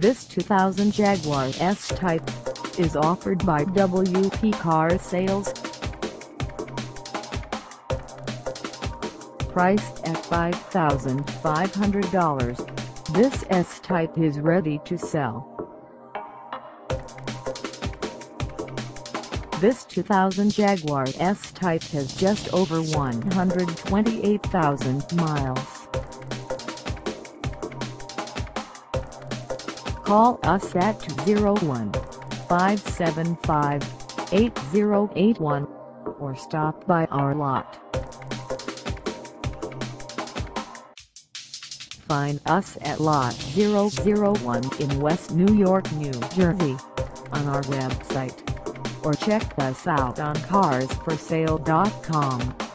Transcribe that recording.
This 2000 Jaguar S-Type is offered by WP Car Sales. Priced at $5,500, this S-Type is ready to sell. This 2000 Jaguar S-Type has just over 128,000 miles. Call us at 201-575-8081 or stop by our lot. Find us at Lot 001 in West New York, New Jersey on our website or check us out on carsforsale.com.